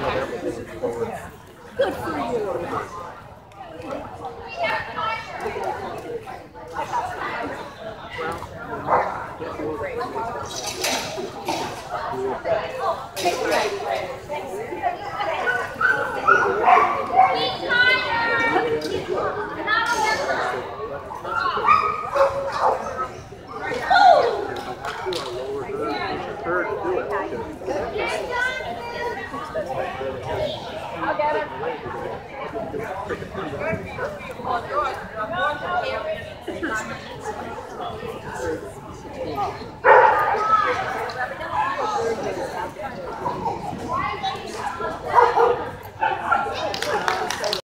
some of their things forward. Good for you. Third. I'll get it.